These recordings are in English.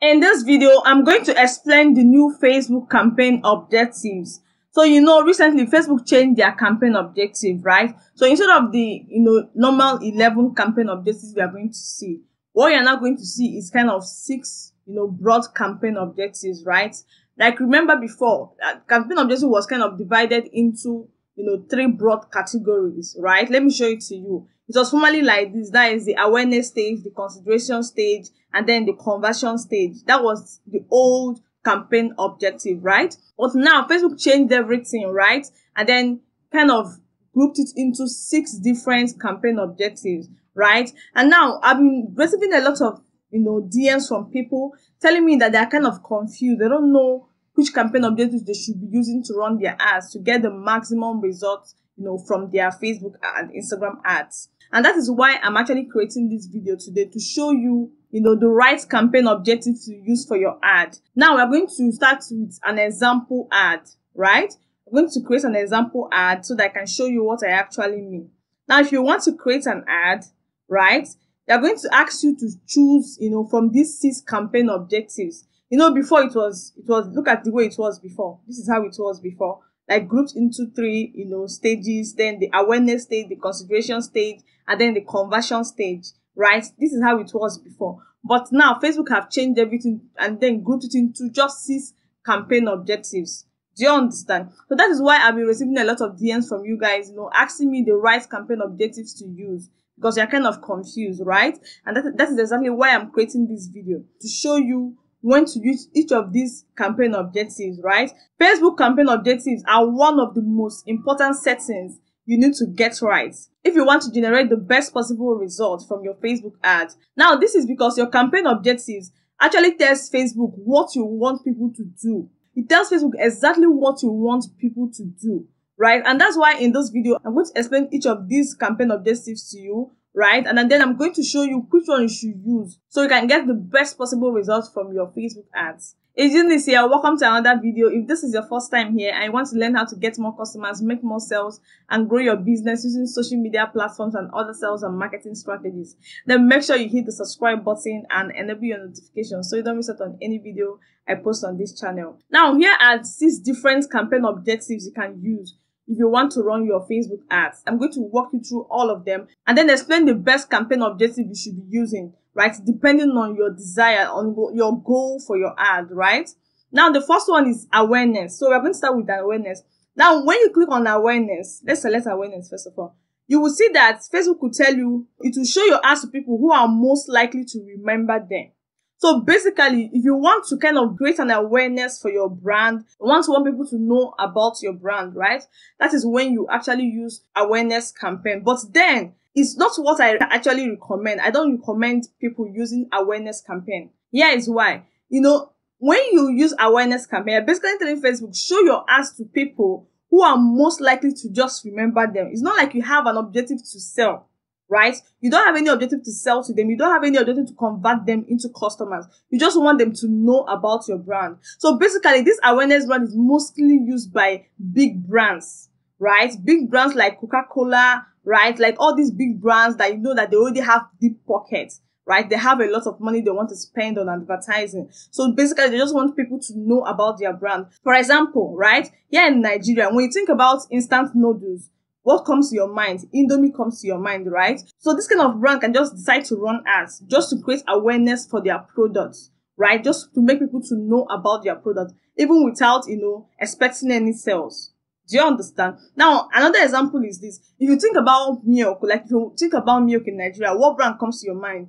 In this video, I'm going to explain the new Facebook campaign objectives. So, you know, recently Facebook changed their campaign objective, right? So instead of the, you know, normal 11 campaign objectives we are going to see, what you're now going to see is kind of six, you know, broad campaign objectives, right? Like remember before, uh, campaign objective was kind of divided into, you know, three broad categories, right? Let me show it to you. It was formerly like this. That is the awareness stage, the consideration stage, and then the conversion stage. That was the old campaign objective, right? But now Facebook changed everything, right? And then kind of grouped it into six different campaign objectives, right? And now I've been receiving a lot of, you know, DMs from people telling me that they're kind of confused. They don't know which campaign objectives they should be using to run their ads to get the maximum results, you know, from their Facebook and Instagram ads. And that is why I'm actually creating this video today to show you, you know, the right campaign objective to use for your ad. Now we're going to start with an example ad, right? I'm going to create an example ad so that I can show you what I actually mean. Now, if you want to create an ad, right, they're going to ask you to choose, you know, from these six campaign objectives. You know, before it was, it was, look at the way it was before. This is how it was before like grouped into three, you know, stages, then the awareness stage, the consideration stage, and then the conversion stage, right? This is how it was before. But now Facebook have changed everything and then grouped it into just six campaign objectives. Do you understand? So that is why I've been receiving a lot of DMs from you guys, you know, asking me the right campaign objectives to use because you're kind of confused, right? And that, that is exactly why I'm creating this video to show you when to use each of these campaign objectives, right? Facebook campaign objectives are one of the most important settings you need to get right if you want to generate the best possible results from your Facebook ad. Now, this is because your campaign objectives actually tells Facebook what you want people to do. It tells Facebook exactly what you want people to do, right? And that's why in this video, I'm going to explain each of these campaign objectives to you right? And then I'm going to show you which one you should use so you can get the best possible results from your Facebook ads. Agent this here, welcome to another video. If this is your first time here and you want to learn how to get more customers, make more sales, and grow your business using social media platforms and other sales and marketing strategies, then make sure you hit the subscribe button and enable your notifications so you don't miss out on any video I post on this channel. Now, here are six different campaign objectives you can use if you want to run your Facebook ads. I'm going to walk you through all of them and then explain the best campaign objective you should be using, right? Depending on your desire, on your goal for your ad, right? Now, the first one is awareness. So we're going to start with awareness. Now, when you click on awareness, let's select awareness first of all. You will see that Facebook will tell you, it will show your ads to people who are most likely to remember them. So basically, if you want to kind of create an awareness for your brand, you want to want people to know about your brand, right? That is when you actually use awareness campaign. But then it's not what I actually recommend. I don't recommend people using awareness campaign. Here is why. You know, when you use awareness campaign, basically telling Facebook, show your ads to people who are most likely to just remember them. It's not like you have an objective to sell right? You don't have any objective to sell to them. You don't have any objective to convert them into customers. You just want them to know about your brand. So basically, this awareness brand is mostly used by big brands, right? Big brands like Coca-Cola, right? Like all these big brands that you know that they already have deep pockets. Right, they have a lot of money they want to spend on advertising. So basically, they just want people to know about their brand. For example, right, here in Nigeria, when you think about instant noodles, what comes to your mind? Indomie comes to your mind, right? So this kind of brand can just decide to run ads just to create awareness for their products, right? Just to make people to know about their product, even without, you know, expecting any sales. Do you understand? Now, another example is this. If you think about milk, like if you think about milk in Nigeria, what brand comes to your mind?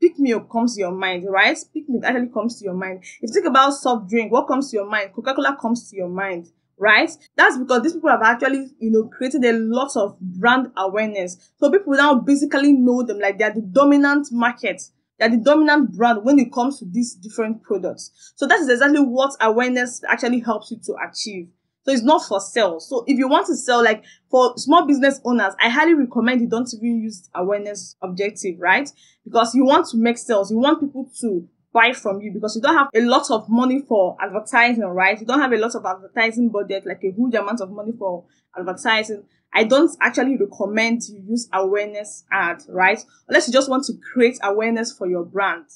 Peak milk comes to your mind, right? Peak milk actually comes to your mind. If you think about soft drink, what comes to your mind? Coca-Cola comes to your mind right? That's because these people have actually, you know, created a lot of brand awareness. So people now basically know them like they're the dominant market. They're the dominant brand when it comes to these different products. So that is exactly what awareness actually helps you to achieve. So it's not for sale. So if you want to sell, like for small business owners, I highly recommend you don't even use awareness objective, right? Because you want to make sales. You want people to buy from you because you don't have a lot of money for advertising, right? You don't have a lot of advertising budget, like a huge amount of money for advertising. I don't actually recommend you use awareness ad, right? Unless you just want to create awareness for your brand,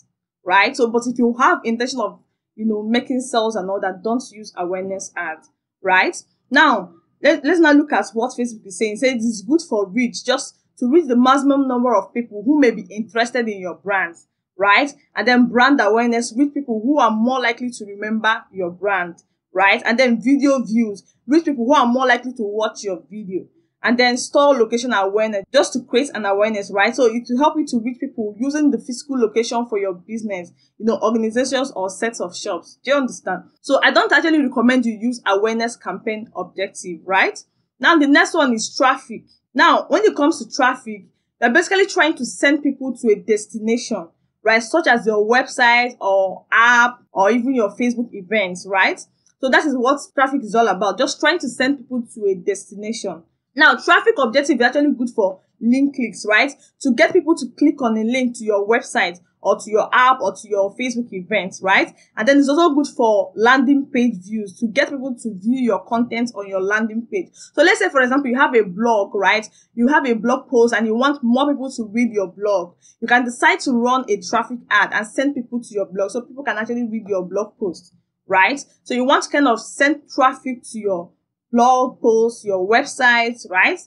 right? So, but if you have intention of, you know, making sales and all that, don't use awareness ad, right? Now, let, let's now look at what Facebook is saying. It says it's good for reach, just to reach the maximum number of people who may be interested in your brand, right? And then brand awareness, reach people who are more likely to remember your brand, right? And then video views, reach people who are more likely to watch your video and then store location awareness just to create an awareness, right? So it will help you to reach people using the physical location for your business, you know, organizations or sets of shops. Do you understand? So I don't actually recommend you use awareness campaign objective, right? Now the next one is traffic. Now, when it comes to traffic, you're basically trying to send people to a destination, right? Such as your website or app or even your Facebook events, right? So that is what traffic is all about. Just trying to send people to a destination. Now, traffic objective is actually good for link clicks, right? To get people to click on a link to your website or to your app or to your Facebook event, right? And then it's also good for landing page views to get people to view your content on your landing page. So let's say, for example, you have a blog, right? You have a blog post and you want more people to read your blog. You can decide to run a traffic ad and send people to your blog so people can actually read your blog post, right? So you want to kind of send traffic to your blog posts, your website, right?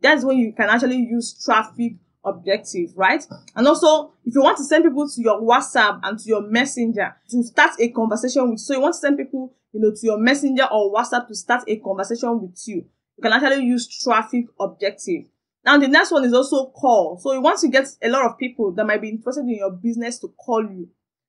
That's when you can actually use traffic objective, right? And also, if you want to send people to your WhatsApp and to your messenger to start a conversation with, so you want to send people, you know, to your messenger or WhatsApp to start a conversation with you, you can actually use traffic objective. Now, the next one is also call. So you want to get a lot of people that might be interested in your business to call you.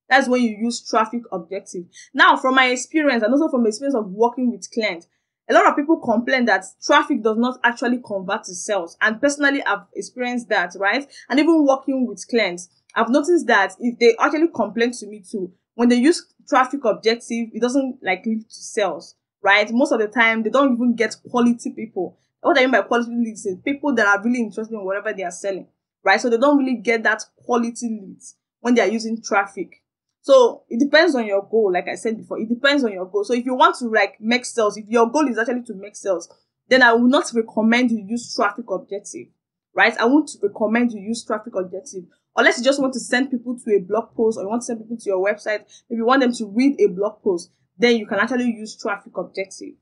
That's when you use traffic objective. Now, from my experience and also from the experience of working with clients, a lot of people complain that traffic does not actually convert to sales. And personally, I've experienced that, right? And even working with clients, I've noticed that if they actually complain to me too, when they use traffic objective, it doesn't like lead to sales, right? Most of the time, they don't even get quality people. What I mean by quality leads is people that are really interested in whatever they are selling, right? So they don't really get that quality leads when they are using traffic. So it depends on your goal, like I said before. It depends on your goal. So if you want to like make sales, if your goal is actually to make sales, then I will not recommend you use traffic objective, right? I won't recommend you use traffic objective unless you just want to send people to a blog post or you want to send people to your website. If you want them to read a blog post, then you can actually use traffic objective,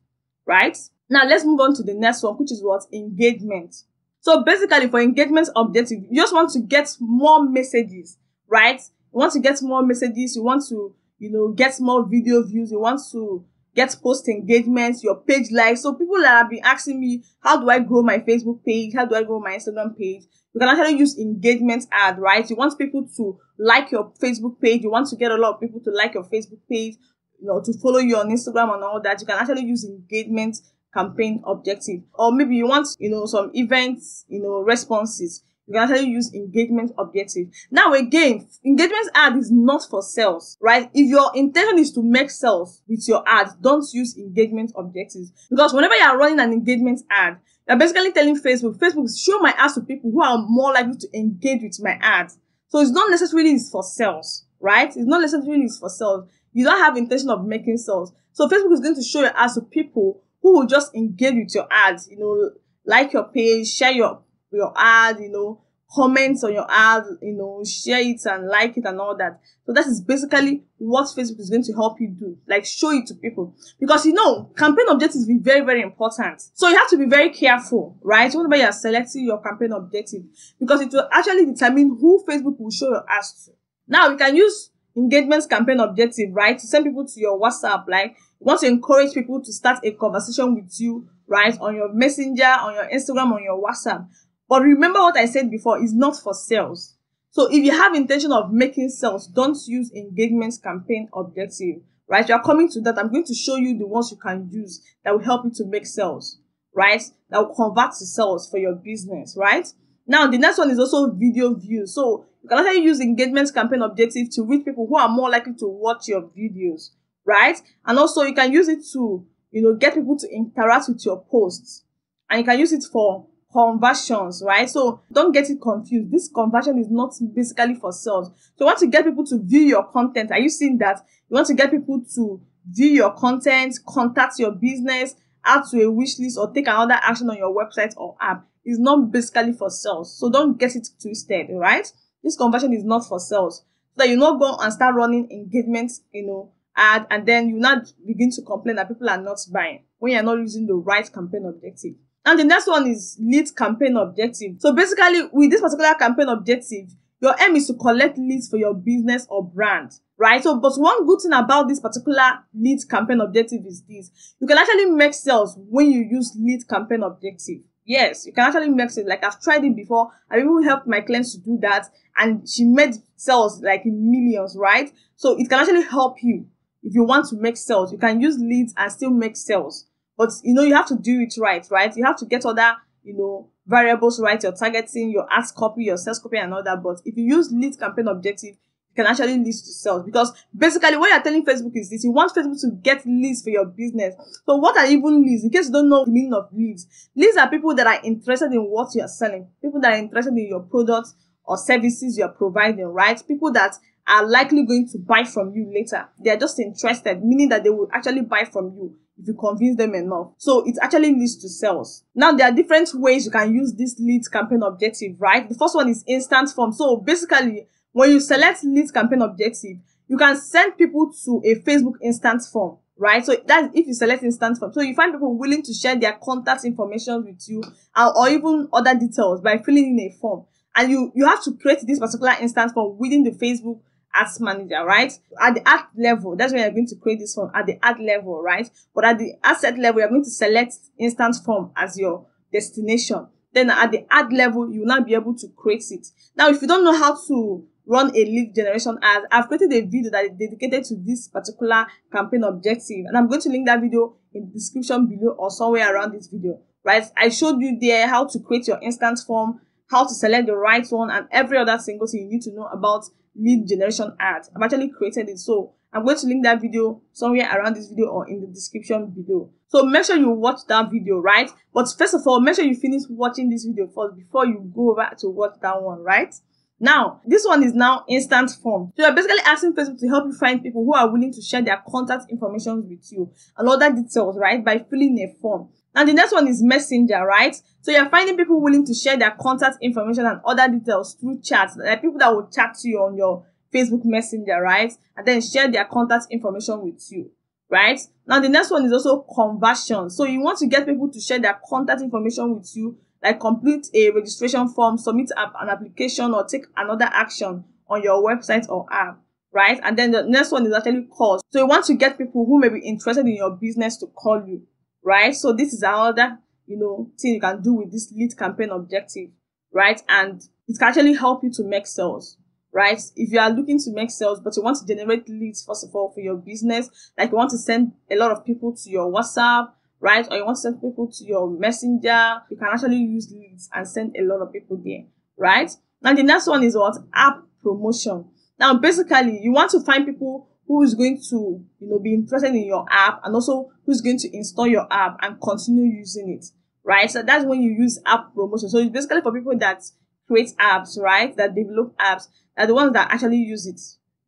right? Now let's move on to the next one, which is what engagement. So basically, for engagement objective, you just want to get more messages, right? You want to get more messages, you want to, you know, get more video views, you want to get post engagements, your page likes. So people that have been asking me, how do I grow my Facebook page? How do I grow my Instagram page? You can actually use engagement ad, right? You want people to like your Facebook page. You want to get a lot of people to like your Facebook page, you know, to follow you on Instagram and all that. You can actually use engagement campaign objective. Or maybe you want, you know, some events, you know, responses you can actually use engagement objective. Now again, engagement ad is not for sales, right? If your intention is to make sales with your ad, don't use engagement objectives. Because whenever you are running an engagement ad, you're basically telling Facebook, Facebook, show my ads to people who are more likely to engage with my ads. So it's not necessarily for sales, right? It's not necessarily for sales. You don't have intention of making sales. So Facebook is going to show your ads to people who will just engage with your ads, you know, like your page, share your your ad, you know, comment on your ad, you know, share it and like it and all that. So that is basically what Facebook is going to help you do. Like show it to people. Because you know, campaign objectives be very, very important. So you have to be very careful, right? Whenever you are selecting your campaign objective, because it will actually determine who Facebook will show your ads to. Now we can use engagements campaign objective, right? To send people to your WhatsApp, like you want to encourage people to start a conversation with you, right? On your messenger, on your Instagram, on your WhatsApp. But remember what I said before is not for sales. So if you have intention of making sales, don't use engagement campaign objective, right? You are coming to that. I'm going to show you the ones you can use that will help you to make sales, right? That will convert to sales for your business, right? Now, the next one is also video views. So you can actually use engagement campaign objective to reach people who are more likely to watch your videos, right? And also you can use it to, you know, get people to interact with your posts. And you can use it for conversions, right? So don't get it confused. This conversion is not basically for sales. So you want to get people to view your content. Are you seeing that? You want to get people to view your content, contact your business, add to a wish list or take another action on your website or app. It's not basically for sales. So don't get it twisted, right? This conversion is not for sales. so that you not go and start running engagement, you know, ad and then you not begin to complain that people are not buying when you're not using the right campaign objective. And the next one is lead campaign objective. So basically, with this particular campaign objective, your aim is to collect leads for your business or brand, right? So, but one good thing about this particular lead campaign objective is this. You can actually make sales when you use lead campaign objective. Yes, you can actually make sales. Like I've tried it before. I've even helped my clients to do that and she made sales like millions, right? So it can actually help you if you want to make sales. You can use leads and still make sales. But you know, you have to do it right, right? You have to get other, you know, variables right, your targeting, your ads copy, your sales copy, and all that. But if you use lead campaign objective, you can actually lead to sales because basically what you're telling Facebook is this you want Facebook to get leads for your business. So what are even leads? In case you don't know the meaning of leads, leads are people that are interested in what you're selling, people that are interested in your products or services you're providing, right? People that are likely going to buy from you later. They are just interested, meaning that they will actually buy from you if you convince them enough. So it actually leads to sales. Now there are different ways you can use this lead campaign objective, right? The first one is instant form. So basically, when you select lead campaign objective, you can send people to a Facebook instant form, right? So that's if you select instant form. So you find people willing to share their contact information with you or even other details by filling in a form. And you, you have to create this particular instant form within the Facebook ads manager, right? At the ad level, that's when you're going to create this form at the ad level, right? But at the ad set level, you're going to select instant form as your destination. Then at the ad level, you will not be able to create it. Now, if you don't know how to run a lead generation ad, I've created a video that is dedicated to this particular campaign objective. And I'm going to link that video in the description below or somewhere around this video, right? I showed you there how to create your instant form, how to select the right one, and every other single thing you need to know about lead generation ads. I've actually created it. So I'm going to link that video somewhere around this video or in the description below. So make sure you watch that video, right? But first of all, make sure you finish watching this video first before you go over to watch that one, right? Now, this one is now instant form. So you're basically asking Facebook to help you find people who are willing to share their contact information with you and other details, right? By filling a form. And the next one is messenger, right? So you're finding people willing to share their contact information and other details through chats, like people that will chat to you on your Facebook Messenger, right? And then share their contact information with you, right? Now the next one is also conversion. So you want to get people to share their contact information with you, like complete a registration form, submit an application, or take another action on your website or app, right? And then the next one is actually calls. So you want to get people who may be interested in your business to call you, right? So this is another, you know, thing you can do with this lead campaign objective, right? And it can actually help you to make sales, right? If you are looking to make sales, but you want to generate leads, first of all, for your business, like you want to send a lot of people to your WhatsApp, right? Or you want to send people to your messenger, you can actually use leads and send a lot of people there, right? Now the next one is what? App promotion. Now basically, you want to find people who is going to, you know, be interested in your app and also who's going to install your app and continue using it, right? So that's when you use app promotion. So it's basically for people that create apps, right? That develop apps, are the ones that actually use it.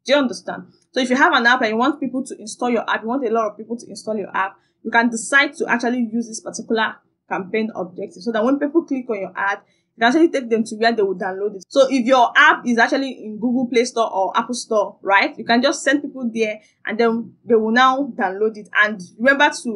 Do you understand? So if you have an app and you want people to install your app, you want a lot of people to install your app, you can decide to actually use this particular campaign objective so that when people click on your ad, it actually take them to where they will download it. So if your app is actually in Google Play Store or Apple Store, right, you can just send people there and then they will now download it. And remember to,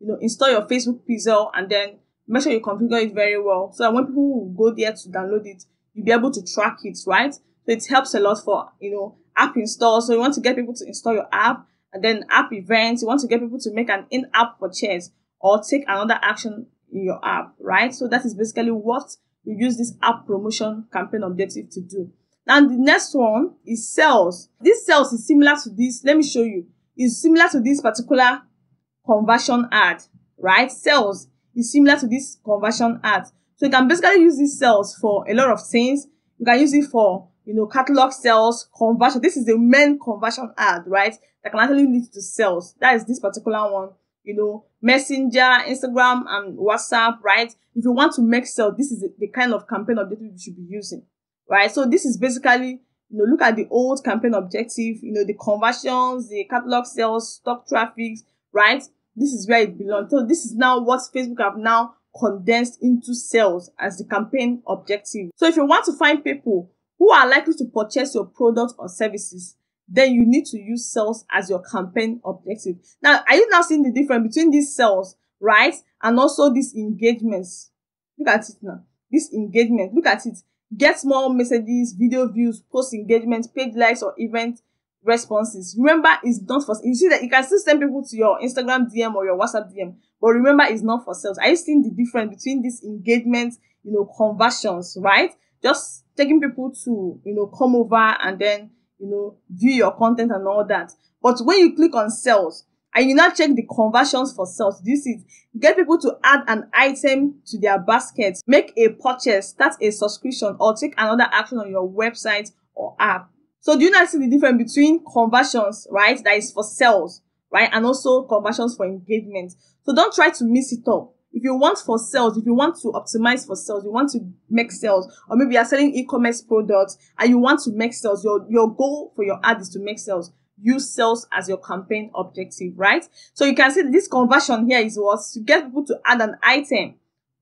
you know, install your Facebook pixel and then make sure you configure it very well so that when people go there to download it, you'll be able to track it, right? So it helps a lot for, you know, app install. So you want to get people to install your app and then app events. You want to get people to make an in-app purchase or take another action in your app, right? So that is basically what you use this app promotion campaign objective to do. Now the next one is sales. This sales is similar to this. Let me show you. It's similar to this particular conversion ad, right? Sales is similar to this conversion ad. So you can basically use this sales for a lot of things. You can use it for, you know, catalog sales, conversion. This is the main conversion ad, right? That can actually lead to sales. That is this particular one you know, Messenger, Instagram, and WhatsApp, right? If you want to make sales, this is the kind of campaign objective you should be using, right? So this is basically, you know, look at the old campaign objective, you know, the conversions, the catalog sales, store traffic, right? This is where it belongs. So this is now what Facebook have now condensed into sales as the campaign objective. So if you want to find people who are likely to purchase your product or services, then you need to use sales as your campaign objective. Now, are you now seeing the difference between these sales, right? And also these engagements. Look at it now. This engagement. Look at it. Get more messages, video views, post engagement, page likes, or event responses. Remember, it's not for you see that you can still send people to your Instagram DM or your WhatsApp DM, but remember, it's not for sales. Are you seeing the difference between these engagement, you know, conversions, right? Just taking people to, you know, come over and then, you know, view your content and all that. But when you click on sales and you now check the conversions for sales, this is get people to add an item to their basket, make a purchase, start a subscription, or take another action on your website or app. So do you not see the difference between conversions, right? That is for sales, right? And also conversions for engagement. So don't try to mix it up if you want for sales, if you want to optimize for sales, you want to make sales, or maybe you're selling e-commerce products and you want to make sales, your, your goal for your ad is to make sales. Use sales as your campaign objective, right? So you can see this conversion here is what to get people to add an item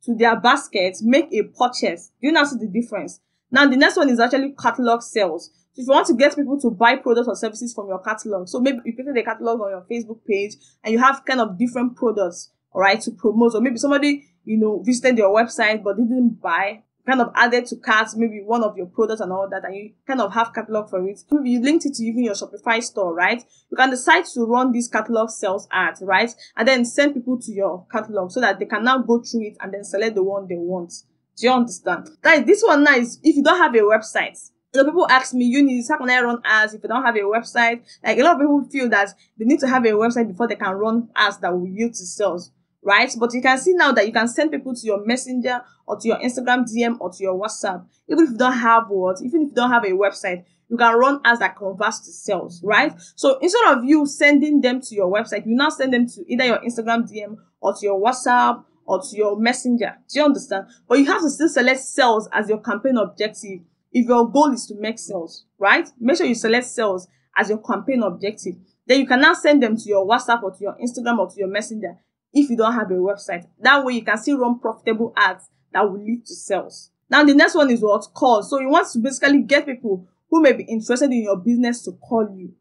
to their basket, make a purchase. Do you now see the difference? Now the next one is actually catalog sales. So if you want to get people to buy products or services from your catalog, so maybe you created a catalog on your Facebook page and you have kind of different products all right, to promote, or maybe somebody, you know, visited your website but didn't buy, kind of added to carts, maybe one of your products and all that, and you kind of have catalog for it. Maybe you linked it to even your Shopify store, right? You can decide to run this catalog sales ads, right? And then send people to your catalog so that they can now go through it and then select the one they want. Do you understand? Guys, this one now is if you don't have a website, you people ask me, you need how can I run ads if you don't have a website? Like a lot of people feel that they need to have a website before they can run ads that will yield to sales right? But you can see now that you can send people to your messenger or to your Instagram DM or to your WhatsApp. Even if you don't have what, even if you don't have a website, you can run ads that converts to sales, right? So instead of you sending them to your website, you now send them to either your Instagram DM or to your WhatsApp or to your messenger. Do you understand? But you have to still select sales as your campaign objective if your goal is to make sales, right? Make sure you select sales as your campaign objective. Then you can now send them to your WhatsApp or to your Instagram or to your messenger if you don't have a website. That way you can still run profitable ads that will lead to sales. Now the next one is what calls. So you want to basically get people who may be interested in your business to call you,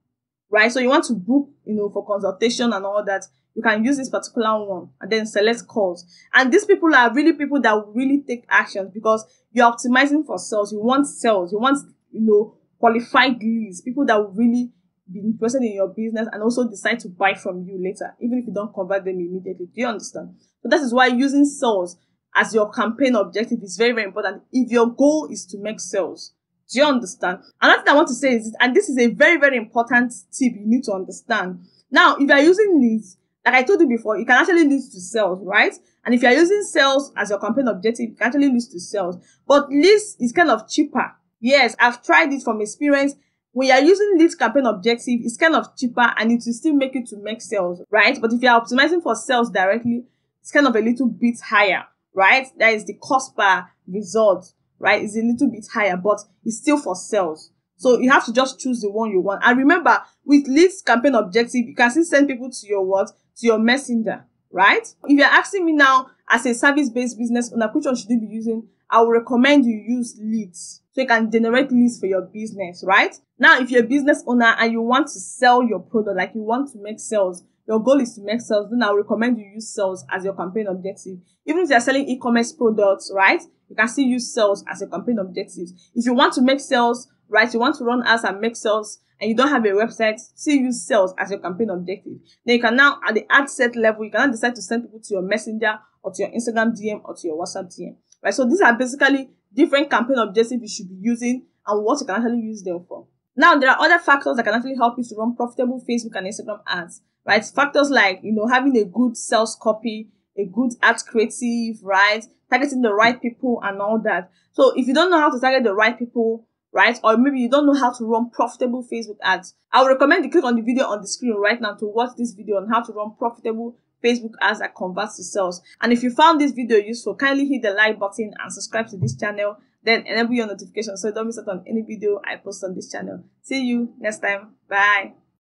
right? So you want to book, you know, for consultation and all that. You can use this particular one and then select calls. And these people are really people that really take actions because you're optimizing for sales. You want sales. You want, you know, qualified leads, people that will really be interested in your business and also decide to buy from you later, even if you don't convert them immediately. Do you understand? So that is why using sales as your campaign objective is very, very important. If your goal is to make sales, do you understand? Another thing I want to say is, and this is a very, very important tip you need to understand. Now, if you are using leads, like I told you before, you can actually lead to sales, right? And if you are using sales as your campaign objective, you can actually lead to sales. But leads is kind of cheaper. Yes, I've tried it from experience when you're using lead campaign objective, it's kind of cheaper and it will still make you to make sales, right? But if you're optimizing for sales directly, it's kind of a little bit higher, right? That is the cost per result, right? It's a little bit higher, but it's still for sales. So you have to just choose the one you want. And remember, with leads campaign objective, you can still send people to your what? To your messenger, right? If you're asking me now, as a service-based business owner, which one should you be using? I would recommend you use leads so you can generate leads for your business, right? Now, if you're a business owner and you want to sell your product, like you want to make sales, your goal is to make sales, then I would recommend you use sales as your campaign objective. Even if you're selling e-commerce products, right? You can still use sales as a campaign objective. If you want to make sales, right? You want to run ads and make sales and you don't have a website, still use sales as your campaign objective. Then you can now, at the ad set level, you can now decide to send people to your messenger or to your Instagram DM or to your WhatsApp DM, right? So these are basically different campaign objectives you should be using and what you can actually use them for. Now, there are other factors that can actually help you to run profitable Facebook and Instagram ads, right? Factors like, you know, having a good sales copy, a good ad creative, right? Targeting the right people and all that. So if you don't know how to target the right people, right? Or maybe you don't know how to run profitable Facebook ads. I would recommend you click on the video on the screen right now to watch this video on how to run profitable Facebook ads that converts to sales. And if you found this video useful, kindly hit the like button and subscribe to this channel. Then enable your notifications so you don't miss out on any video I post on this channel. See you next time. Bye.